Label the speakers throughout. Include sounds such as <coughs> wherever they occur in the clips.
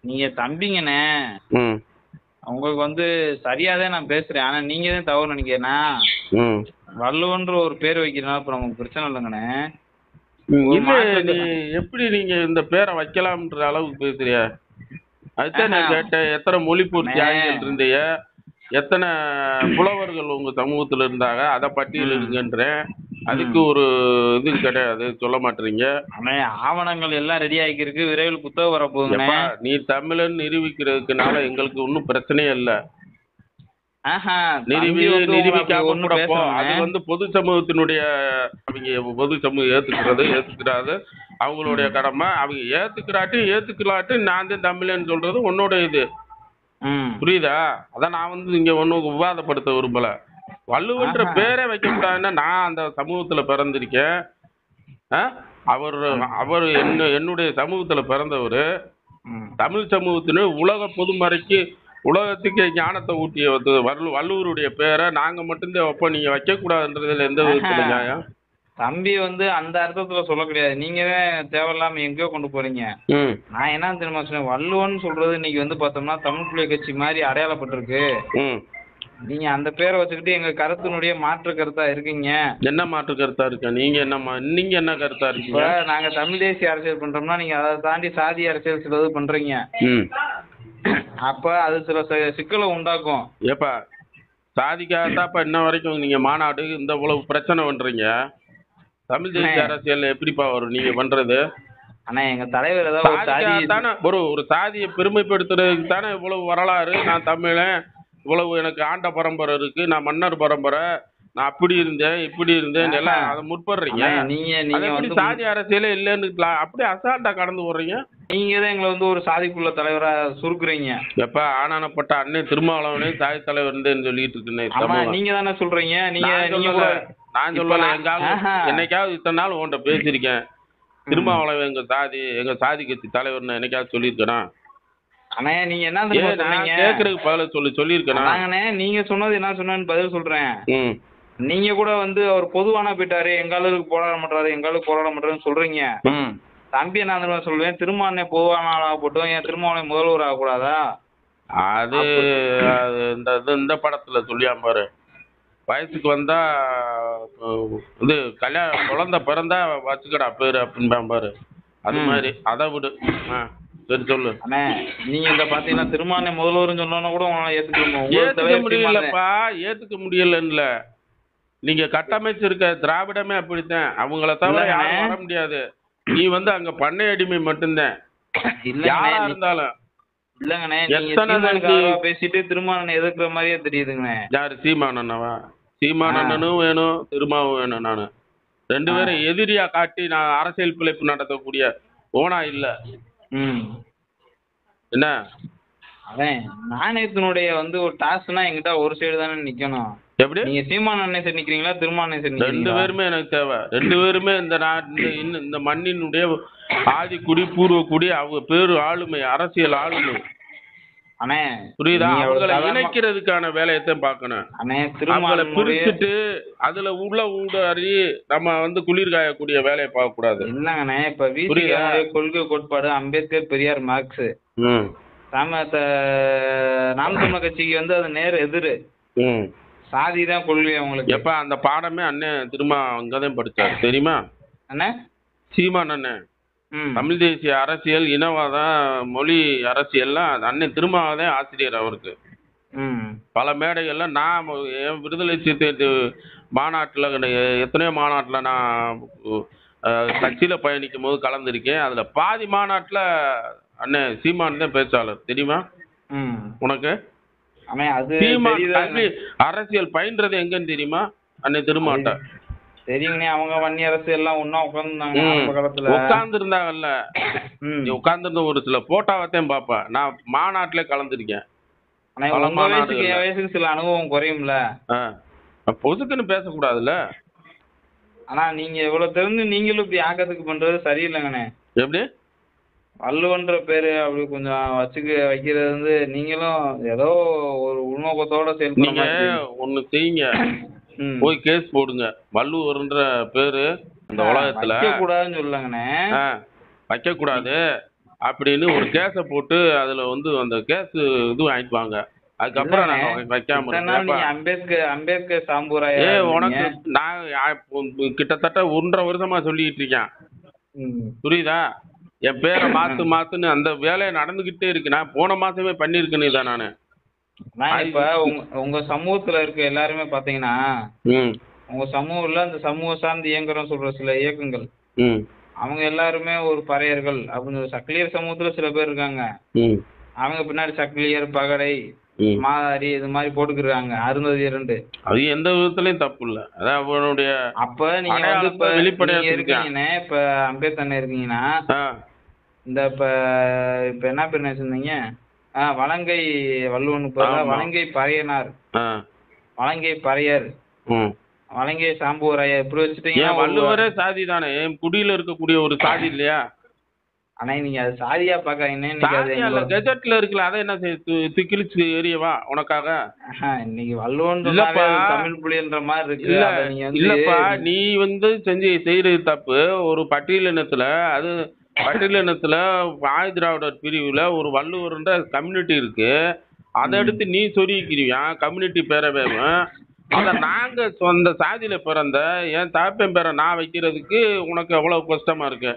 Speaker 1: நீங்க தம்பிங்கண்ணே. உங்களுக்கு வந்து சரியாதான் நான் பேசுறேன். ஆனா நீங்க தான் தவறு நினைக்கிறேன்னா வள்ளுவன்ற ஒரு பேர் வைக்கிறனால இப்ப நமக்கு பிரச்சனை இல்லைங்கண்ணே.
Speaker 2: இல்ல
Speaker 1: மாற்றத்தை-
Speaker 2: நீ எப்படி நீங்க இந்த பேரை வைக்கலாம்ன்ற அளவுக்கு பேசுறிய? அதுதான் நான். கேட்டேன். எத்தனை மொழிப்பூர். தியாகிகள் இருந்தீங்க? எத்தனை புலவர்கள் உங்க சமூகத்துல இருந்தாங்க? அதை பட்டியலிடுங்கன்றேன். அதுக்கு ஒரு இது கிடையாது சொல்ல மாட்டீங்க
Speaker 1: அண்ணே ஆவணங்கள் எல்லாம் ரெடி ஆகிருக்கு விரைவில் புத்தகம் வரப்போகுதுண்ணே.
Speaker 2: எப்பா நீ தமிழன் நிரூபிக்கிறதுக்குனால எங்களுக்கு ஒன்றும் பிரச்சனையே இல்லை.
Speaker 1: ஆஹா
Speaker 2: நிரூபி
Speaker 1: தம்பி வந்து உங்களை அப்படி
Speaker 2: நிரூபிக்காம
Speaker 1: ஒண்ணும்
Speaker 2: கூட போ. அது
Speaker 1: பேசலண்ணே.
Speaker 2: வந்து பொது சமூகத்தினுடைய அவங்க பொது சமூகம் ஏத்துக்கிறது ஏத்துக்கிறாது. அவங்களுடைய கடமை. அவங்க ஏத்துக்கிறாட்டி ஏத்துக்கலாட்டி நான் தான் தமிழன்னு சொல்றது உன்னோட இது.
Speaker 1: ம்.
Speaker 2: புரியுதா? அதான் நான் வந்து இங்க ஒன்றும் விவாதப்படுத்த விரும்பல. வள்ளுவன்ற. பேரே வைக்கக்கூடாதுன்னா நான் அந்த சமூகத்துல பிறந்திருக்கேன்? அவர் அவர் என்ன என்னுடைய சமூகத்துல பிறந்தவர். தமிழ் சமூகத்தினர் உலக பொதுமறைக்கு உலகத்துக்கு ஞானத்தை ஊட்டிய வள்ளு வள்ளுவருடைய பேரை நாங்க மட்டும்தான் வைப்போம். நீங்க வைக்கக்கூடாதுன்றதுல எந்த விதத்துல. நியாயம்?
Speaker 1: தம்பி வந்து அந்த அர்த்தத்துல சொல்ல கிடையாது. நீங்க தான் தேவையில்லாம எங்கேயோ கொண்டு போறீங்க. நான் என்ன தெரியுமா சொன்னேன்? வள்ளுவன் சொல்றது இன்னைக்கு வந்து பார்த்தோம்னா தமிழ் புலிய கட்சி மாதிரி அடையாளப்பட்டிருக்கு. நீங்க அந்த பேரை வச்சுக்கிட்டு எங்க கருத்தினுடைய மாற்று கருத்தா இருக்கீங்க.
Speaker 2: என்ன மாற்று கருத்தா இருக்க? நீங்க என்ன மா- நீங்க என்ன கருத்தா
Speaker 1: இப்ப
Speaker 2: இருக்கீங்க
Speaker 1: நாங்க தமிழ் தேசிய அரசியல் பண்றோம்னா நீங்க அதை தாண்டி சாதி அரசியல் சிலது பண்றீங்க.
Speaker 2: ம்.
Speaker 1: அப்ப அது சில சி- சிக்கலை உண்டாக்கும்.
Speaker 2: ஏப்பா சாதிக்காகத்தான் இப்ப இன்ன வரைக்கும் நீங்க மாநாடு இந்த இவ்வளவு பிரச்சனை பண்றீங்க. தமிழ் தேசிய
Speaker 1: அண்ணே.
Speaker 2: அரசியல் எப்படிப்பா வரும்? நீங்க பண்றது?
Speaker 1: ஆனா எங்க தலைவர் ஏதாவது ஒரு சாதி
Speaker 2: சாதிக்காகத்தானே ஒரு ஒரு சாதியை பெருமைப்படுத்துறதுக்கு தானே இவ்வளவு வரலாறு? நான் தமிழன். இவ்வளவு எனக்கு ஆண்ட பரம்பரை இருக்கு நான் மன்னர் பரம்பரை நான் அப்படி இருந்தேன் இப்படி இருந்தேன் எல்லாம் அதை முற்படுறீங்க.
Speaker 1: நீங்க நீங்க வந்து
Speaker 2: சாதி அரசியலே இல்லைன்னு அப்படியே அசால்ட்டா கடந்து போடுறீங்க
Speaker 1: நீங்க தான் எங்களை வந்து ஒரு சாதிக்குள்ள தலைவரா சுருக்குறீங்க.
Speaker 2: எப்ப ஆனானப்பட்ட அண்ணன் திருமாவளவனே சாதி தலைவர் இருந்தேன்னு சொல்லிட்டு இருக்கேன்
Speaker 1: ஆமா
Speaker 2: சமூகம்.
Speaker 1: நீங்க தானே சொல்றீங்க. நீங்க நீங்க
Speaker 2: நான் சொல்லல எங்காவது. என்னைக்காவது இத்தனை நாள் உன்கிட்ட பேசியிருக்கேன். திருமாவளவன் எங்க சாதி எங்க சாதி கட்சி தலைவர்னு என்னைக்காவது சொல்லியிருக்கேனா?
Speaker 1: அண்ணே நீங்க என்ன சொன்னீங்க
Speaker 2: கேட்கறதுக்கு பதில சொல்லி சொல்லியிருக்கேனா?
Speaker 1: நாங்கண்ணே நீங்க சொன்னது என்ன சொன்னேன்னு பதில் சொல்றேன். நீங்க கூட வந்து அவர் பொதுவான போயிட்டாரு எங்க ஆளுக்கு போராட மாட்டாரு எங்க ஆளுக்கு போராட மாட்டாருன்னு சொல்றீங்க. தம்பி நான் தெரியுமா சொல்லுவேன்? திருமாவளவனை பொதுவான ஆளாக போட்டோம் ஏன் திருமாவளவன் முதல்வர் ஆகக்கூடாதா
Speaker 2: அது அது இந்த இது இந்த படத்துல சொல்லியாம் பாரு. வயசுக்கு வந்தா இது கல்யாணம் குழந்தை பிறந்தா வச்சுக்கடா பேரு அப்படின்பான் பாரு. அது. மாதிரி அதை விடு. ஆ. சரி சொல்லு.
Speaker 1: அண்ணே நீங்க இந்த பாத்தீங்கன்னா திருமாவளவன் முதல்வர்னு சொன்னோன்னா கூட உங்களால
Speaker 2: ஏத்துக்க. முடியலப்பா ஏத்துக்க முடியலன்னு நீங்க கட்டமைச்சிருக்க திராவிடமே அப்படித்தான். அவங்கள தவிர. யாரும் வர முடியாது. நீ வந்து அங்க பண்ணை அடிமை மட்டும்தான். யாரா இருந்தாலும்.
Speaker 1: இல்லங்கண்ணே
Speaker 2: எத்தனை
Speaker 1: பேசிட்டு திருமாவளவனை எதிர்க்கிற மாதிரியே தெரியுதுங்கண்ணே.
Speaker 2: யாரு சீமானண்ணவா சீமானண்ணனும் வேணும் திருமாவும் வேணும் நானு. ரெண்டு பேரும் எதிரியா காட்டி நான் அரசியல் பிழைப்பு நடத்தக்கூடிய ஓனா இல்ல.
Speaker 1: ம்.
Speaker 2: என்ன?
Speaker 1: அதான் நாணயத்தினுடைய வந்து ஒரு டாஸ்க்னா எங்கிட்ட ஒரு சைடு தானே நிக்கணும்.
Speaker 2: எப்படி?
Speaker 1: நீங்க சீமான் அண்ணன் சைடு நிக்கிறீங்களா திருமான் சைடு
Speaker 2: ரெண்டு பேருமே எனக்கு தேவை. ரெண்டு பேருமே இந்த நாட்டு இந்த- மண்ணினுடைய ஆதிக்குடி பூர்வக்குடி அவங்க பேரு ஆளுமை அரசியல் ஆளுமை.
Speaker 1: அண்ணே
Speaker 2: புரியுதா? அவங்கள இணைக்கிறதுக்கான வேலையைத்தான் பார்க்கணும்.
Speaker 1: அண்ணே
Speaker 2: அவங்கள பிரிச்சுட்டு அதுல உள்ள ஊடாரி நம்ம வந்து குளிர் காயக்கூடிய வேலையை பார்க்க கூடாது
Speaker 1: இல்லங்கண்ணே இப்ப
Speaker 2: புரியுதா?
Speaker 1: கொள்கை கோட்பாடு அம்பேத்கர் பெரியார் மார்க்ஸ். நாம நாம் தமிழர் கட்சிக்கு வந்து அது நேர் எதிரு. சாதி தான் கொள்கை அவங்களுக்கு.
Speaker 2: எப்ப அந்த பாடமே அண்ணன் திரும்ப அங்கதான் படிச்சாரு தெரியுமா?
Speaker 1: அண்ணே?
Speaker 2: சீமான் அண்ணன்
Speaker 1: ம்
Speaker 2: தமிழ் தேசிய அரசியல் இனவாதம் மொழி அரசியல்லாம் அண்ணன் திருமாவதான் ஆசிரியர் அவருக்கு. பல மேடைகள்ல நான் என் விடுதலை சிறுத்தை மாநாட்டில் எத்தனையோ மாநாட்டில் நான் கட்சியில பயணிக்கும் போது கலந்துருக்கேன். அதுல பாதி மாநாட்டில் அண்ணன் சீமான் தான் பேச்சாளர். தெரியுமா? உனக்கு? சீமான் அரசியல் பயின்றது எங்கன்னு தெரியுமா? அண்ணன் திருமாட்ட.
Speaker 1: தெரியுங்கண்ணே அவங்க வன்னி அரசு எல்லாம் ஒண்ணா உட்காந்துருந்தாங்க ஆரம்ப காலத்துல.
Speaker 2: உட்கார்ந்து இருந்தாங்கல்ல
Speaker 1: ம்.
Speaker 2: நீ உட்கார்ந்துருந்த ஒரு சில போட்டோவத்தையும் பார்ப்பேன். நான் மாநாட்டிலே கலந்துருக்கேன்.
Speaker 1: வயசுக்கு சில அனுபவம் குறையும்ல.
Speaker 2: பொதுக்குன்னு பேசக்கூடாதுல்ல.
Speaker 1: ஆனா நீங்க இவ்வளவு தெரிஞ்சு நீங்களும் இப்படி ஆக்கத்துக்கு பண்றது சரியில்லைங்கண்ணே.
Speaker 2: எப்படி?
Speaker 1: வள்ளுவன்ற பேரு அப்படி கொஞ்சம் வச்சுக்க வைக்கிறது வந்து நீங்களும் ஏதோ ஒரு உள்நோக்கத்தோட மாதிரி
Speaker 2: ஒண்ணு செய்யுங்க. போய் கேஸ் போடுங்க. வள்ளுவர்ன்ற பேரு இந்த உலகத்துல
Speaker 1: வைக்க கூடாதுன்னு சொல்லுங்கண்ணே.
Speaker 2: ஆ, வைக்கக்கூடாது அப்படின்னு ஒரு கேஸை போட்டு அதுல வந்து அந்த கேஸ் இது வாங்கிட்டு வாங்க. அதுக்கப்புறம் நாங்க வைக்காம
Speaker 1: அம்பேத்கர் அம்பேத்கர் சாம்பூராயா
Speaker 2: ஏ. உனக்கு நான் கிட்டத்தட்ட ஒன்றரை வருஷமா சொல்லிட்டு இருக்கேன். புரியுதா? என் பேரை மாத்து மாத்துன்னு அந்த வேலையை நடந்துகிட்டே இருக்கு. நான் போன மாசமே பண்ணிருக்கேன்னு தான் நானு.
Speaker 1: நான் இப்ப உங்க உங்க சமூகத்துல இருக்க எல்லாருமே பாத்தீங்கன்னா உங்க சமூகத்துல அந்த சமூக சார்ந்து இயங்குறோம் சொல்ற சில இயக்கங்கள். அவங்க எல்லாருமே ஒரு பறையர்கள். அப்படின்னு சக்கிலியர் சமூகத்துல சில பேர் இருக்காங்க. அவங்க பின்னாடி சக்கிலியர் பகடை மாதாரி இது மாதிரி போட்டுக்கிறாங்க அருந்ததி இரண்டு.
Speaker 2: அது எந்த விதத்துலயும் தப்பு இல்ல. அதான் அவனுடைய
Speaker 1: அப்ப நீங்க வந்து இப்ப
Speaker 2: வெளிப்படையா.
Speaker 1: இருக்கீங்கன்னு இப்ப அம்பேத்கர் இருக்கீங்கன்னா இந்த இப்ப இப்ப என்ன பேர் நினைச்சிருந்தீங்க? ஆ வலங்கை வள்ளுவனுக்கு. வலங்கை பறையனார். வலங்கை பறையர். வலங்கை சாம்புவராயர் இப்படி வச்சுட்டீங்கன்னா
Speaker 2: வள்ளுவரே. சாதி தானே? குடியில இருக்கக்கூடிய ஒரு சாதி <coughs> இல்லையா?
Speaker 1: ஆனா நீங்க அது சாதியா பாக்காதீங்க
Speaker 2: கெஜெட்ல இருக்குல்ல அதை என்ன திக்கிழிச்சு எரியவா உனக்காக.
Speaker 1: இன்னைக்கு
Speaker 2: இல்லப்பா.
Speaker 1: தமிழ் புலின்ற மாதிரி இருக்கு
Speaker 2: இல்ல இல்லப்பா நீ வந்து செஞ்சு செய்யறது தப்பு. ஒரு பட்டியலினத்துல அது பட்டியலினத்துல ஆதி திராவிடர் பிரிவுல ஒரு வள்ளுவர்ன்ற கம்யூனிட்டி இருக்கு. அதை எடுத்து நீ சொருகிக்கிறியா? கம்யூனிட்டி பேரவேவும் அத நாங்க சொந்த சாதியில பிறந்த என் தாப்பன் பேரை நான் வைக்கிறதுக்கு உனக்கு எவ்வளவு கஷ்டமா இருக்கு?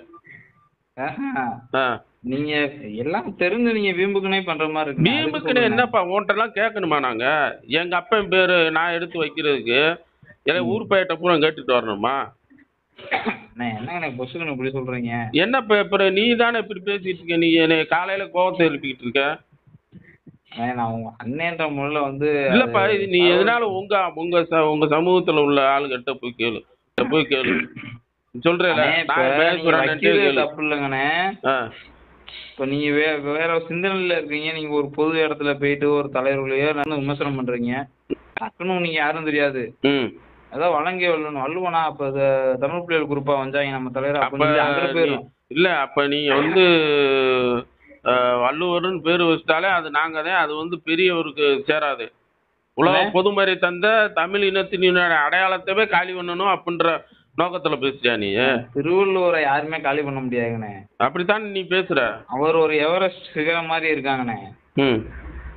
Speaker 2: ஆ.
Speaker 1: நீங்க எல்லாம் தெரிஞ்சு நீங்க வீம்புக்குனே பண்ற மாதிரி இருக்கு சொல்றேன்.
Speaker 2: என்னப்பா? உன்ட்டெல்லாம் கேட்கணுமா நாங்க? எங்க அப்பன் பேரு நான் எடுத்து வைக்கிறதுக்கு. ஏன் ஊர் பெயர்ட்ட பூரா கேட்டுட்டு வரணுமா?
Speaker 1: அண்ணே, என்னங்க எனக்கு பொசுக்குன்னு இப்படி சொல்றீங்க?
Speaker 2: என்ன பேப்பர் நீ தானே இப்படி பேசிட்டு இருக்க நீ என்னை காலையில கோவத்தை எழுப்பிக்கிட்டு இருக்க?
Speaker 1: நான் உங்க அண்ணன்ற முறையில வந்து
Speaker 2: இல்லப்பா
Speaker 1: அது-
Speaker 2: இது நீ எதனால உங்க உங்க ச- உங்க சமூகத்துல உள்ள ஆளுகிட்ட போய் கேளு. கிட்ட போய் கேளு. சொல்றேல
Speaker 1: இப்ப
Speaker 2: நான்
Speaker 1: நீங்க
Speaker 2: பேசுறேன்ட்டு
Speaker 1: வைக்கிறது
Speaker 2: கேளு.
Speaker 1: தப்பு இல்லைங்கண்ணே.
Speaker 2: ஆ.
Speaker 1: இப்ப நீங்க வே வேற ஒரு சிந்தனையில இருக்கீங்க நீங்க ஒரு பொது இடத்துல போயிட்டு ஒரு தலைவர்களையோ நான் விமர்சனம் பண்றீங்க. டக்குன்னு நீங்க யாரும் தெரியாது.
Speaker 2: ம்.
Speaker 1: அதான் வழங்கி வல்லணும் வள்ளுவனா அப்ப இது தமிழ் பிள்ளைகள் குரூப்பா வந்தாங்க நம்ம தலைவர்
Speaker 2: அப்ப இல்ல அப்ப நீங்க வந்து வள்ளுவர்னு பேர் வச்சிட்டாலே அது நாங்க தான் அது வந்து பெரியவருக்கு சேராது. உலக. பொதுமறை தந்த தமிழ் இனத்தினுடைய அடையாளத்தவே காலி பண்ணணும் அப்படின்ற நோக்கத்துல பேசுறியா நீ?
Speaker 1: திருவள்ளுவரை யாருமே காலி பண்ண முடியாதுங்கண்ணே.
Speaker 2: அப்படித்தான் நீ பேசுற.
Speaker 1: அவர் ஒரு எவரெஸ்ட் சிகரம் மாதிரி இருக்காங்கண்ணே.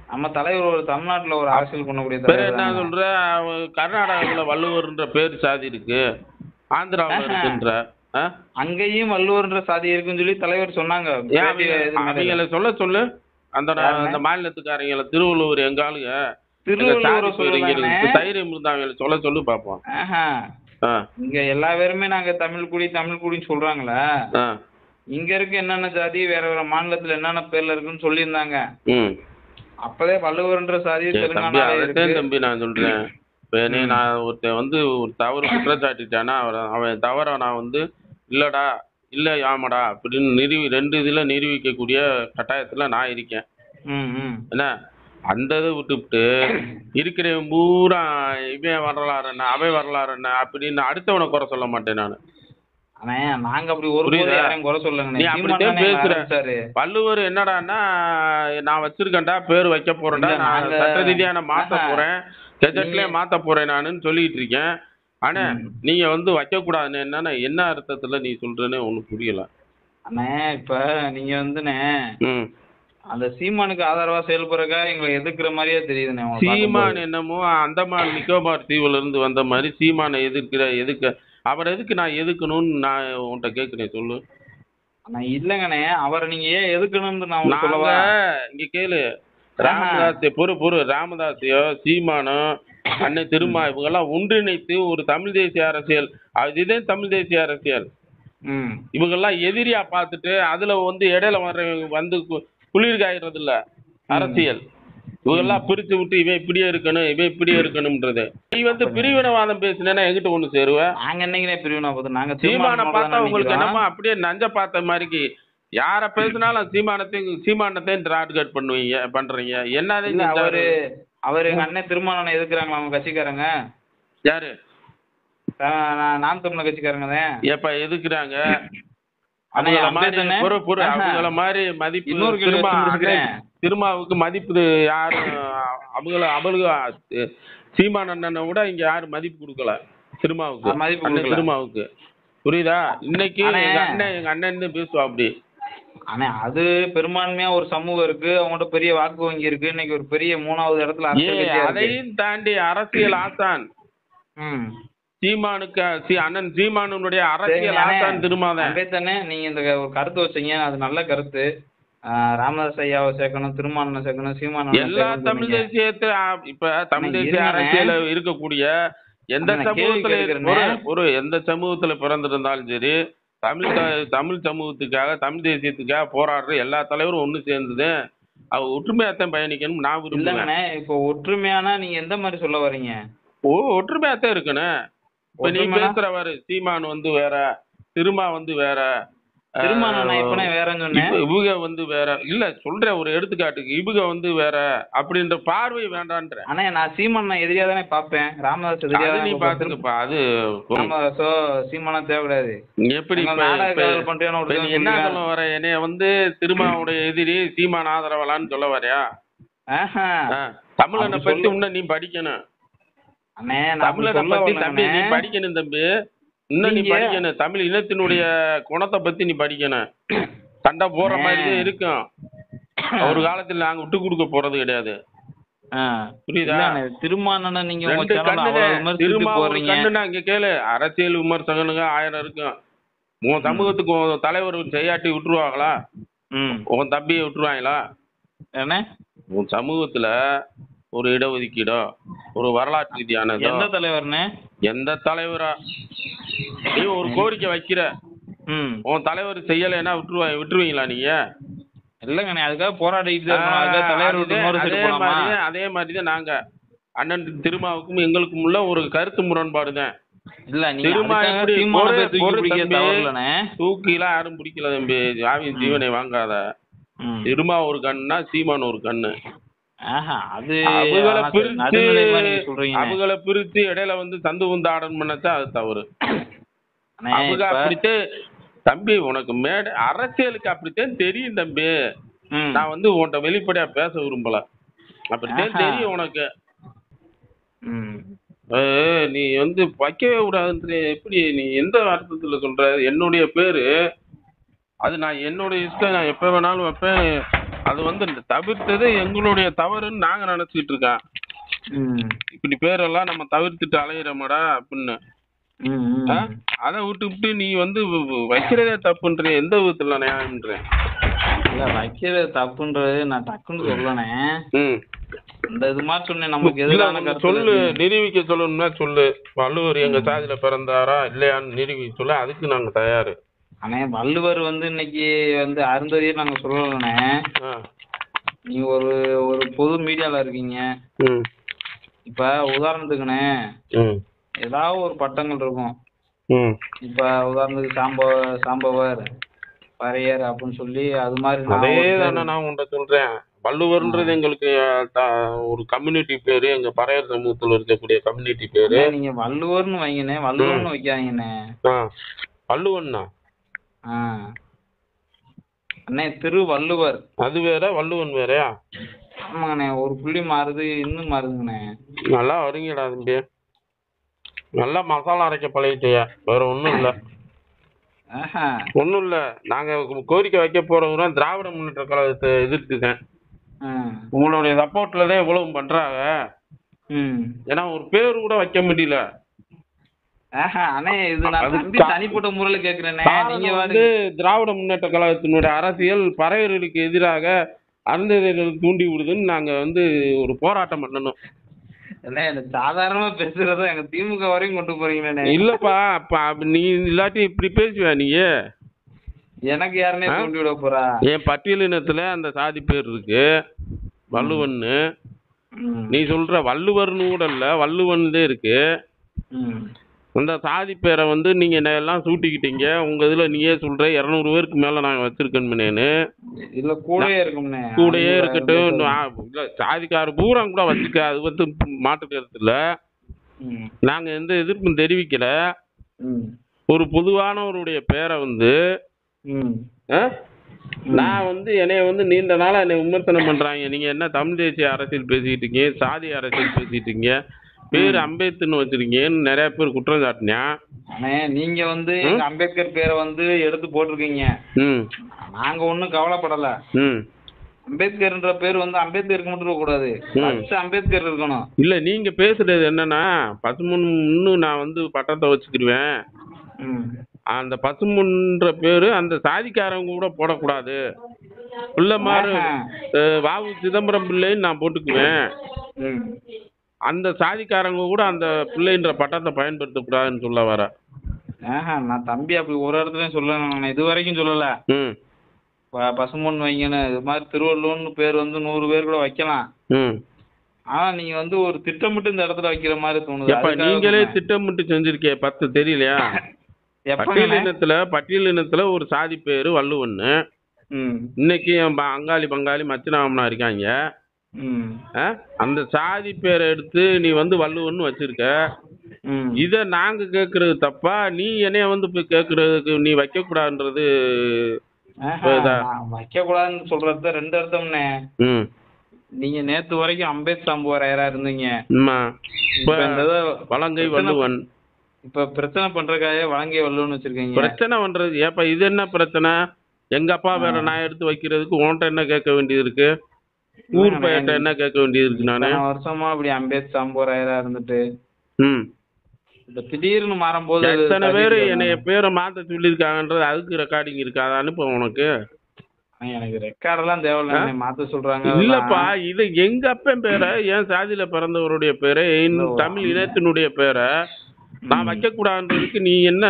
Speaker 1: நம்ம தலைவர் ஒரு தமிழ்நாட்டுல ஒரு அரசியல் பண்ணக்கூடிய தலைவர்
Speaker 2: என்ன. சொல்ற? கர்நாடகாவுல வள்ளுவர்ன்ற பேர் சாதி இருக்கு. ஆந்திராவுல. இருக்குன்ற?
Speaker 1: அங்கேயும் வள்ளுவர்ன்ற சாதி இருக்குன்னு சொல்லி தலைவர் சொன்னாங்க.
Speaker 2: அவங்கள சொல்ல சொல்லு. அந்த? அந்த மாநிலத்துக்காரங்கள திருவள்ளுவர் எங்க ஆளுங்க?
Speaker 1: திருவள்ளுவரை
Speaker 2: தைரியம் இருந்தா அவங்கள சொல்ல சொல்லு பாப்போம்.
Speaker 1: இங்க எல்லா பேருமே நாங்க தமிழ் குடி தமிழ் குடின்னு சொல்றாங்களே. இங்க இருக்க என்னென்ன ஜாதி வேற வேற மாநிலத்துல என்னென்ன பேர்ல இருக்குன்னு சொல்லியிருந்தாங்க.
Speaker 2: ம்
Speaker 1: அப்பதே வள்ளுவர்ன்ற சாதி தெலுங்கானால
Speaker 2: தம்பி நான் சொல்றேன். இப்போ நீ. நான் ஒருத்தன் வந்து ஒரு தவறு குற்றச்சாட்டிட்டானா அவன் அவன் தவறை நான் வந்து இல்லடா இல்லை ஆமாடா அப்படின்னு நிரூபி ரெண்டு இதில் நிரூபிக்கக்கூடிய கட்டாயத்தில் நான் இருக்கேன். என்ன? அந்த இதை விட்டுவிட்டு இருக்கிறவன் பூரா இவன் வரலாறு என்ன அவன் வரலாறு என்ன அப்படின்னு அடுத்தவனை குறை சொல்ல மாட்டேன் நான்.
Speaker 1: அண்ணே நாங்க அப்படி ஒரு? யாரையும் குறை சொல்லுங்க.
Speaker 2: வள்ளுவர் என்னடான்னா நான் வச்சிருக்கேன்டா பேர் வைக்க போறேன்டா நான் சட்ட ரீதியா நான் மாத்த. போறேன் கெஜெட்லயே மாத்த போறேன் நானுன்னு சொல்லிட்டு இருக்கேன் ஆனா. நீங்க வந்து வைக்க கூடாதுன்னு என்னன்னா என்ன அர்த்தத்துல நீ சொல்றேன்னு ஒண்ணும் புரியல
Speaker 1: அண்ணே இப்ப நீங்க வந்துண்ணே அந்த சீமானுக்கு ஆதரவா செயல்படுறக்கா எங்களை எதிர்க்கிற மாதிரியே தெரியுதுண்ணே
Speaker 2: சீமான். என்னமோ அந்தமான் நிக்கோபார் தீவுல இருந்து வந்த மாதிரி சீமானை எதிர்க்கிற எதுக்க அவர் எதுக்கு நான் எதுக்கணும்னு நான் உன்கிட்ட கேட்கிறேன் சொல்லு.
Speaker 1: அண்ணா இல்லங்கண்ணே. அவரை நீங்க ஏன் எதுக்கணும்னு நான் உங்களுக்கு
Speaker 2: நாங்க
Speaker 1: சொல்லவா
Speaker 2: இங்க கேளு. ராமதாஸ் பொறு பொறு. ராமதாஸையோ சீமானோ அண்ணன் திருமா இவங்கெல்லாம் ஒன்றிணைத்து ஒரு தமிழ் தேசிய அரசியல். அதுதே தமிழ் தேசிய அரசியல்.
Speaker 1: ம்.
Speaker 2: இவங்கெல்லாம் எதிரியா பார்த்துட்டு அதுல வந்து இடையில வர்றவங்க வந்து கு- குளிர் காயறது இல்ல அரசியல். இவங்கெல்லாம் பிரிச்சு விட்டு இவன் இப்படியே இருக்கணும் இவன் இப்படியே இருக்கணும்ன்றது. நீ வந்து பிரிவினவாதம் பேசினேன்னா எங்கிட்ட ஒண்ணு சேருவ?
Speaker 1: நாங்க என்னைக்குனே பிரிவினா போதும் நாங்க
Speaker 2: சீமானை
Speaker 1: தீர்மானம்
Speaker 2: பார்த்தா உங்களுக்கு. என்னமோ அப்படியே நஞ்ச பார்த்த மாதிரிக்கு. யார பேசினாலும் சீமானத்தையும் சீமானத்தையும் டார்கெட் பண்ணுவீங்க பண்றீங்க. செஞ்சாரு?
Speaker 1: அவரு அவரு எங்க அண்ணன் திருமாவளவனை எதிர்க்கிறாங்களா அவங்க கட்சிக்காரங்க?
Speaker 2: யாரு?
Speaker 1: நாம் தமிழர் கட்சிக்காரங்க தான்?
Speaker 2: எப்ப எதுக்குறாங்க. அவங்கள மாதிரி மதிப்பு திருமாவுக்கு மதிப்பு யாரும் அவங்கள அவளுக்கு சீமான் அண்ணனை விட இங்க யாரும் மதிப்பு கொடுக்கல. திருமாவுக்கு.
Speaker 1: மதிப்பு.
Speaker 2: திருமாவுக்கு. புரியுதா? இன்னைக்கு. எங்க அண்ணன் எங்க அண்ணன் பேசுவா அப்படி.
Speaker 1: ஆனா அது பெரும்பான்மையா ஒரு சமூகம் இருக்கு. அவங்கள்ட்ட பெரிய வாக்கு வங்கி இருக்கு. இன்னைக்கு ஒரு பெரிய மூணாவது இடத்துல.
Speaker 2: அதையும் தாண்டி அரசியல் ஆசான். சீமானுக்கு அண்ணன் சீமானுடைய அரசியல். ஆசான் திருமாதான்
Speaker 1: நீங்க இந்த ஒரு கருத்து வச்சீங்க. அது நல்ல கருத்து. ராமதாஸ் ஐயாவை சேர்க்கணும் திருமாவளவனை சேர்க்கணும் சீமானவனை
Speaker 2: எல்லா தமிழ். தேசியத்தை இப்ப தமிழ் தேசிய. அரசியல இருக்கக்கூடிய எந்த சமூகத்துல. ஒரு எந்த சமூகத்துல பிறந்திருந்தாலும் சரி தமிழ் தமிழ் சமூகத்துக்காக தமிழ் தேசியத்துக்காக போராடுற எல்லா தலைவரும் ஒண்ணு சேர்ந்தது அவ ஒற்றுமையாத்தான் பயணிக்கணும் நான் விரும்புவேன்
Speaker 1: இப்போ ஒற்றுமையானா நீங்க எந்த மாதிரி சொல்ல வர்றீங்க
Speaker 2: ஓ ஒற்றுமையாத்தான் இருக்கணும் இப்ப நீ? பேசுறவாரு சீமான் வந்து வேற திருமா வந்து வேற இவங்க வந்து வேற இல்ல சொல்றேன் ஒரு எடுத்துக்காட்டுக்கு. இவங்க வந்து வேற அப்படின்ற பார்வை வேண்டான்ற
Speaker 1: ஆனா நான் சீமான் எதிரியா தானே பாப்பேன் ராமதாஸ் எதிரியா
Speaker 2: நீ பாத்துக்கப்பா அது
Speaker 1: ராமதாஸோ சீமானா
Speaker 2: நீ எப்படி என்ன. சொல்ல வர? என்னைய வந்து திருமாவுடைய எதிரி சீமான் ஆதரவலான்னு சொல்ல வரையா? தமிழனை பத்தி. இன்னும் நீ படிக்கணும். தமிழனை பத்தி. தம்பி நீ படிக்கணும் தம்பி. இன்னும் நீ படிக்கணும். தமிழ் இனத்தினுடைய குணத்தை பத்தி நீ படிக்கணும். சண்டை போற
Speaker 1: அண்ணே.
Speaker 2: மாதிரி இருக்கும். ஒரு காலத்துல நாங்க விட்டு கொடுக்க போறது கிடையாது. புரியுதா?
Speaker 1: திருமானனை நீங்க
Speaker 2: கண்ணுனா இங்க கேளு. அரசியல் விமர்சகனுங்க ஆயிரம் இருக்கும். உன் சமூகத்துக்கு உன் தலைவர் செய்யாட்டி விட்டுருவாங்களா? உன் தம்பியை விட்டுருவாங்களா?
Speaker 1: என்ன?
Speaker 2: உன் சமூகத்துல ஒரு இடஒதுக்கீடோ ஒரு வரலாற்று ரீதியானதோ
Speaker 1: எந்த தலைவர்னே?
Speaker 2: எந்த தலைவரா? நீ ஒரு கோரிக்கை வைக்கிற.
Speaker 1: ம்.
Speaker 2: உன் தலைவர் செய்யலைன்னா விட்டுருவா விட்டுருவீங்களா நீங்க?
Speaker 1: இல்லங்கண்ணே அதுக்காக போராடிட்டு தான் இருக்கணும். அதுக்காக தலைவர் விட்டு
Speaker 2: அதே-
Speaker 1: போலாமா?
Speaker 2: மாதிரி அதே மாதிரி தான் நாங்க. அண்ணன் திருமாவுக்கும் எங்களுக்கும் உள்ள ஒரு கருத்து முரண்பாடு தான்
Speaker 1: இல்ல நீங்க
Speaker 2: திருமா
Speaker 1: அதுக்காக
Speaker 2: எப்படி
Speaker 1: சீமான
Speaker 2: பொறு-
Speaker 1: போய் தூக்கி
Speaker 2: பொறு
Speaker 1: பிடிக்க
Speaker 2: தம்பி.
Speaker 1: தவறலண்ணே.
Speaker 2: தூக்கிலாம் யாரும் பிடிக்கல தம்பி. ஆவி ஜீவனை வாங்காத.
Speaker 1: ம்.
Speaker 2: திருமா ஒரு கண்ணுனா சீமான் ஒரு கண்ணு.
Speaker 1: ஆஹா அது
Speaker 2: அவங்கள
Speaker 1: ஆனா சரி,
Speaker 2: பிரிச்சு
Speaker 1: நடுநிலைமா நீங்க சொல்றீங்க
Speaker 2: அவங்கள பிரிச்சு இடையில வந்து சந்து வந்து ஆடன் பண்ணச்சா அது தவறு. அப்படித்தான் தம்பி உனக்கு மேடை அரசியலுக்கு அப்படித்தான் தெரியும் தம்பி. நான் வந்து உன்கிட்ட வெளிப்படையா பேச விரும்பல. அப்படித்தான். தெரியும் உனக்கு. நீ வந்து வைக்கவே கூடாதுன்ற எப்படி நீ எந்த அர்த்தத்துல சொல்ற? என்னுடைய பேரு அது நான் என்னுடைய இஷ்டம் நான் எப்ப வேணாலும் வைப்பேன். அது வந்து தவிர்த்தது எங்களுடைய தவறுன்னு நாங்க நினைச்சிட்டு இருக்கோம். இப்படி பேரெல்லாம் நம்ம தவிர்த்துட்டு அலையிறோமடா அப்படின்னு? அதை விட்டுவிட்டு நீ வந்து வைக்கிறதே தப்புன்ற எந்த விதத்துல நியாயம்ன்ற?
Speaker 1: இல்ல வைக்கிறது தப்புன்றது நான் டக்குன்னு சொல்லனே.
Speaker 2: ம்.
Speaker 1: இந்த இது மாதிரி சொன்னேன் நமக்கு எதிரான
Speaker 2: சொல்லு. நிரூபிக்க சொல்லணும்னா சொல்லு. வள்ளுவர் எங்க சாதியில பிறந்தாரா இல்லையான்னு நிரூபிக்க சொல்லு அதுக்கு நாங்க தயாரு.
Speaker 1: அண்ணே வள்ளுவர் வந்து இன்னைக்கு வந்து அருந்ததியர் நாங்க சொல்லலண்ணே. நீங்க ஒரு ஒரு பொது மீடியால இருக்கீங்க. இப்ப உதாரணத்துக்குண்ணே ஏதாவது ஒரு பட்டங்கள் இருக்கும். இப்ப உதாரணத்துக்கு சாம்ப சாம்பவர் பறையர் அப்படின்னு சொல்லி அது மாதிரி நான்
Speaker 2: அதே தானே நான் உன்கிட்ட சொல்றேன். வள்ளுவர்ன்றது எங்களுக்கு ஒரு கம்யூனிட்டி பேரு எங்க பறையர் சமூகத்துல இருக்கக்கூடிய கம்யூனிட்டி பேரு.
Speaker 1: நீங்க வள்ளுவர்னு வைங்கண்ணே. வள்ளுவர்னு வைக்காதீங்கண்ணே.
Speaker 2: ஆ. வள்ளுவன்னா
Speaker 1: ஆ. அண்ணே திரு வள்ளுவர்
Speaker 2: அது வேற வள்ளுவன் வேறயா?
Speaker 1: ஆமாங்கண்ணே. ஒரு புள்ளி மாறுது இன்னும் மாறுதுங்கண்ணே.
Speaker 2: நல்லா வருங்கடா தம்பி. நல்லா மசாலா அரைக்க பழகிட்டியா. வேற ஒண்ணும் இல்ல. ஒண்ணும் இல்ல. நாங்க கோரிக்கை வைக்க போறவங்க திராவிட முன்னேற்ற கழகத்தை எதிர்த்துக்கேன்
Speaker 1: ஆ.
Speaker 2: உங்களுடைய சப்போர்ட்ல தான் இவ்வளவு பண்றாங்க.
Speaker 1: ம்.
Speaker 2: ஏன்னா ஒரு பேர் கூட வைக்க முடியல.
Speaker 1: தனிப்பட்ட முறையில
Speaker 2: காரணம்
Speaker 1: நீங்க
Speaker 2: வந்து
Speaker 1: வந்து
Speaker 2: திராவிட முன்னேற்ற கழகத்தினுடைய அரசியல் பறையர்களுக்கு எதிராக அருந்ததியர்கள் தூண்டி விடுதுன்னு நாங்க வந்து ஒரு போராட்டம் பண்ணணும்.
Speaker 1: அண்ணே சாதாரணமா பேசுறத எங்க திமுக வரையும் கொண்டு போறீங்களே
Speaker 2: இல்லப்பா நீ இல்லாட்டி இப்படி பேசுவ நீ?
Speaker 1: எனக்கு யாருனே
Speaker 2: ஆ?
Speaker 1: தூண்டி விட போறா?
Speaker 2: என் பட்டியலினத்துல அந்த சாதி பேர் இருக்கு. வள்ளுவன்னு. நீ சொல்ற வள்ளுவர்னு கூட இல்ல வள்ளுவன்லே இருக்கு. அந்த சாதி பேரை வந்து நீங்க என்ன எல்லாம் சூட்டிக்கிட்டீங்க? உங்க இதுல நீயே சொல்ற இருநூறு பேருக்கு மேல நாங்க வச்சிருக்கேன்னு
Speaker 1: இல்ல கூடயே இருக்கும்ண்ணே
Speaker 2: கூடயே இருக்கட்டும். இல்ல, சாதிக்கார பூரா கூட வச்சுக்க அது வந்து மாற்று கருத்து இல்ல.
Speaker 1: ம்.
Speaker 2: நாங்க எந்த எதிர்ப்பும் தெரிவிக்கல. ஒரு பொதுவானவருடைய பேரை வந்து? நான் வந்து என்னைய வந்து நீண்ட நாளா என்னை விமர்சனம் பண்றாங்க. நீங்க என்ன தமிழ் தேசிய அரசியல் பேசிட்டு இருக்கீங்க? சாதி அரசியல் இருக்கீங்க? பேர் அம்பேத்கர்னு வச்சிருக்கீங்கன்னு நிறைய பேர் குற்றம் சாட்டினேன்
Speaker 1: அண்ணே நீங்க வந்து எங்க அம்பேத்கர் பேரை வந்து எடுத்து போட்டிருக்கீங்க.
Speaker 2: ம்.
Speaker 1: நாங்க ஒன்றும் கவலைப்படல.
Speaker 2: ம்.
Speaker 1: அம்பேத்கர்ன்ற பேர் வந்து அம்பேத்கருக்கு மட்டும் இருக்கக்கூடாது. ஃபர்ஸ்ட் அம்பேத்கர் இருக்கணும்.
Speaker 2: இல்லை நீங்கள் பேசுறது என்னன்னா பசுமுன்னு நான் வந்து பட்டத்தை வச்சுக்கிடுவேன். அந்த பசுமுன்ற பேர் அந்த சாதிக்காரங்க கூட போடக்கூடாது. பிள்ளை
Speaker 1: ஆஹா.
Speaker 2: வாவு சிதம்பரம் பிள்ளைன்னு நான் போட்டுக்குவேன். அந்த சாதிக்காரங்க கூட அந்த பிள்ளைன்ற பட்டத்தை பயன்படுத்தக்கூடாதுன்னு சொல்ல வர.
Speaker 1: ஆஹா நான் தம்பி அப்படி ஒரு இடத்துலயும் சொல்லல இது வரைக்கும் சொல்லல.
Speaker 2: ம்.
Speaker 1: ப- பசும்பொன் வைங்கன்னு இது மாதிரி திருவள்ளுவர்னு பேர் வந்து நூறு பேர் கூட வைக்கலாம். ஆனா நீங்க வந்து ஒரு திட்டமிட்டு இந்த இடத்துல வைக்கிற மாதிரி தோணுது.
Speaker 2: நீங்களே. திட்டமிட்டு செஞ்சிருக்கே பத்து தெரியலையா? <laughs> பட்டியல் இனத்துல பட்டியல் இனத்துல ஒரு சாதி பேரு வள்ளுவன்னு. இன்னைக்கு என் அங்காளி பங்காளி மச்சினாமனா இருக்காங்க? அந்த சாதி பேரை எடுத்து நீ வந்து வள்ளுவன்னு வச்சிருக்க. இத நாங்க கேக்குறது தப்பா? நீ என்னைய வந்து போய் கேக்குறதுக்கு நீ வைக்க
Speaker 1: கூடாதுன்னு சொல்றது ரெண்டு அர்த்தம்னே நீங்க நேத்து வரைக்கும் அம்பேத் சாம்புவரையரா இருந்தீங்க. இப்ப
Speaker 2: இப்ப வலங்கை வள்ளுவன்.
Speaker 1: இப்ப பிரச்சனை பண்றதுக்காக வழங்கிய வல்லுன்னு வச்சிருக்கீங்க.
Speaker 2: பிரச்சனை பண்றது ஏப்பா இது என்ன பிரச்சனை? எங்க அப்பா வேற நான் எடுத்து வைக்கிறதுக்கு உன்கிட்ட என்ன கேட்க வேண்டியது இருக்கு? ஊர் பையன்ட்ட என்ன கேட்க வேண்டியது இருக்கு நானு?
Speaker 1: வருஷமா அப்படி அம்பேத் சாம்புவரையரா இருந்துட்டு.
Speaker 2: ம்.
Speaker 1: இப்ப திடீர்னு மாறும்போது
Speaker 2: எத்தனை பேர் என்னைய. பேரை மாத்த சொல்லியிருக்காங்கன்றது அதுக்கு ரெக்கார்டிங் இருக்கு. அதை அனுப்ப உனக்கு.
Speaker 1: எனக்கு ரெக்கார்ட் எல்லாம் தேவையில்ல. மாத்த சொல்றாங்க.
Speaker 2: இல்லப்பா இது எங்க அப்பன் பேரை என் சாதியில பிறந்தவருடைய பேரை தமிழ் இனத்தினுடைய பேரை நான். வைக்க கூடாதுன்றதுக்கு நீ என்ன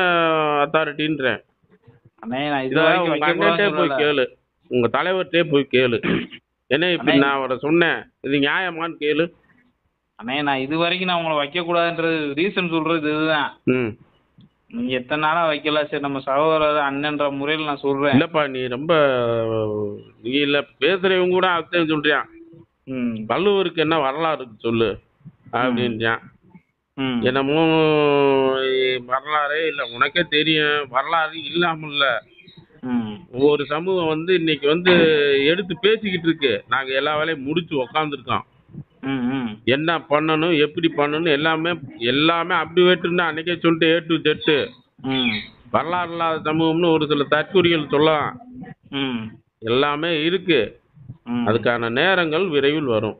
Speaker 2: அத்தாரிட்டின்ற போய். கேளு. உங்க தலைவர்கிட்டே போய் கேளு. என்ன இப்படி. நான் அவரை சொன்னேன். இது நியாயமான்னு கேளு.
Speaker 1: அண்ணே நான் இது வரைக்கும் நான் உங்களை வைக்க கூடாதுன்றது ரீசன் சொல்றது இதுதான்.
Speaker 2: ம்.
Speaker 1: நீங்க எத்தனை நாளா வைக்கல? சரி நம்ம சகோதரர் அண்ணன்ற முறையில் நான் சொல்றேன்.
Speaker 2: இல்லப்பா நீ ரொம்ப நீ இல்ல பேசுறவங்க கூட அர்த்தம் சொல்றியான்
Speaker 1: ம்.
Speaker 2: வள்ளுவருக்கு என்ன வரலாறு சொல்லு அப்படின்றான்.
Speaker 1: ம்.
Speaker 2: என்னமோ வரலாறே இல்லை உனக்கே தெரியும். வரலாறு இல்லாமல் ஒரு சமூகம் வந்து இன்னைக்கு வந்து எடுத்து பேசிக்கிட்டு இருக்கு. நாங்க எல்லா வேலையும் முடிச்சு உக்காந்துருக்கோம். என்ன பண்ணணும் எப்படி பண்ணணும் எல்லாமே எல்லாமே அப்படி வேட்டுன்னு அன்னைக்கே சொல்லிட்டு ஏ டு ஜெட்டு வரலாறு இல்லாத சமூகம்னு ஒரு சில தற்கொலைகள் சொல்லலாம். எல்லாமே இருக்கு. அதுக்கான நேரங்கள் விரைவில் வரும்.